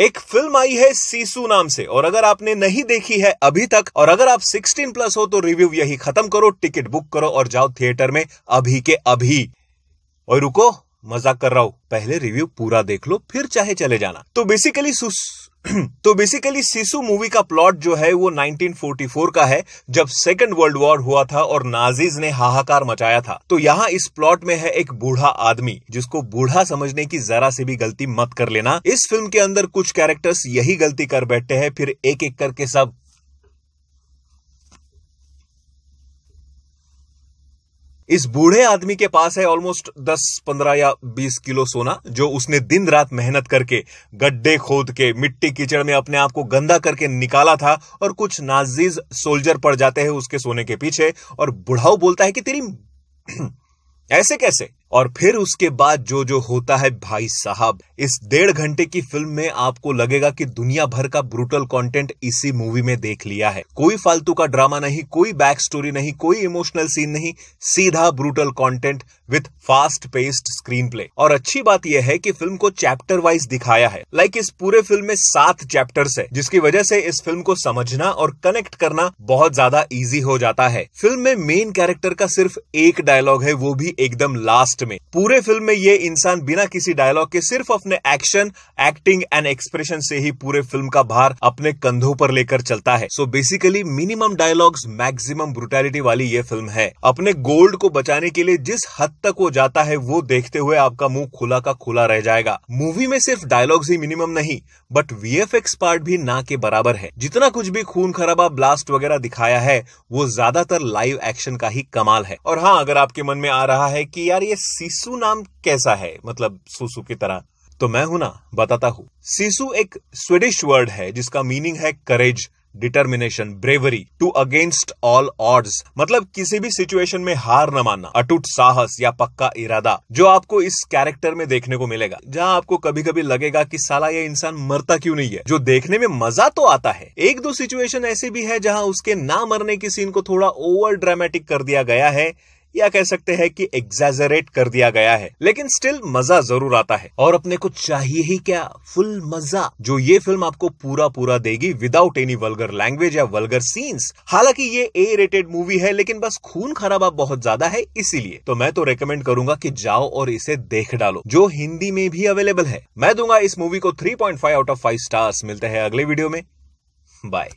एक फ़िल्म आई है सीसू नाम से, और अगर आपने नहीं देखी है अभी तक, और अगर आप 16 प्लस हो तो रिव्यू यही खत्म करो, टिकट बुक करो और जाओ थिएटर में अभी के अभी। और रुको, मज़ाक कर रहा हूँ, पहले रिव्यू पूरा देख लो, फिर चाहे चले जाना। तो बेसिकली तो बेसिकली सिसु मूवी का प्लॉट जो है वो 1944 का है, जब सेकेंड वर्ल्ड वॉर हुआ था और नाजीज ने हाहाकार मचाया था। तो यहाँ इस प्लॉट में है एक बूढ़ा आदमी, जिसको बूढ़ा समझने की जरा से भी गलती मत कर लेना। इस फ़िल्म के अंदर कुछ कैरेक्टर्स यही गलती कर बैठते हैं, फिर एक एक करके सब इस बूढ़े आदमी के पास है ऑलमोस्ट 10, 15 या 20 किलो सोना जो उसने दिन रात मेहनत करके गड्ढे खोद के मिट्टी कीचड़ में अपने आप को गंदा करके निकाला था और कुछ नाजीज सोल्जर पड़ जाते हैं उसके सोने के पीछे और बुढ़ाऊ बोलता है कि तेरी ऐसे कैसे? और फिर उसके बाद जो जो होता है भाई साहब, इस डेढ़ घंटे की फ़िल्म में आपको लगेगा कि दुनिया भर का ब्रूटल कंटेंट इसी मूवी में देख लिया है। कोई फालतू का ड्रामा नहीं, कोई बैक स्टोरी नहीं, कोई इमोशनल सीन नहीं, सीधा brutal content with fast paced screenplay और अच्छी बात यह है कि फ़िल्म को चैप्टर वाइज दिखाया है। लाइक इस पूरे फ़िल्म में सात चैप्टर्स है, जिसकी वजह से इस फ़िल्म को समझना और कनेक्ट करना बहुत ज़्यादा इजी हो जाता है। फ़िल्म में मेन कैरेक्टर का सिर्फ़ एक डायलॉग है, वो भी एकदम लास्ट लास्ट में पूरे फ़िल्म में ये इंसान बिना किसी डायलॉग के सिर्फ़ अपने एक्शन एक्टिंग एंड एक्सप्रेशन से ही पूरे फ़िल्म का भार अपने कंधों पर लेकर चलता है। So basically minimum dialogues maximum brutality वाली ये फ़िल्म है। अपने गोल्ड को बचाने के लिए जिस हद तक वो जाता है, वो देखते हुए आपका मुँह खुला का खुला रह जाएगा। मूवी में सिर्फ़ डायलॉग्स ही मिनिमम नहीं बट वीएफएक्स पार्ट भी ना के बराबर है। जितना कुछ भी खून खराबा ब्लास्ट वगैरह दिखाया है, वो ज़्यादातर लाइव एक्शन का ही कमाल है। और हाँ अगर आपके मन में आ रहा है कि यार ये सिसु नाम कैसा है? मतलब सुसु की तरह। तो मैं हूँ ना, बताता हूँ। सिसु एक स्वीडिश वर्ड है, जिसका मीनिंग है courage determination bravery to against all odds मतलब किसी भी सिचुएशन में हार न मानना, अटूट साहस या पक्का इरादा, जो आपको इस कैरेक्टर में देखने को मिलेगा। जहाँ आपको कभी कभी लगेगा कि साला ये इंसान मरता क्यों नहीं है? जो देखने में मज़ा तो आता है। एक दो सिचुएशन ऐसे भी है जहाँ उसके ना मरने की सीन को थोड़ा ओवर ड्रामेटिक कर दिया गया है। या कह सकते हैं कि एग्जेजरेट कर दिया गया है। लेकिन स्टिल मज़ा ज़रूर आता है। और अपने को चाहिए ही क्या? फुल मज़ा। जो ये फ़िल्म आपको पूरा पूरा देगी विदाउट एनी वल्गर लैंग्वेज या वल्गर सीन्स हालाँकि ये ए रेटेड मूवी है, लेकिन बस खून खराबा बहुत ज़्यादा है, इसीलिए। तो मैं तो रेकमेंड करूँगा कि जाओ और इसे देख डालो, जो हिंदी में भी अवेलेबल है। मैं दूँगा इस मूवी को 3.5 आउट ऑफ़ 5 स्टार्स मिलते हैं अगले वीडियो में। बाय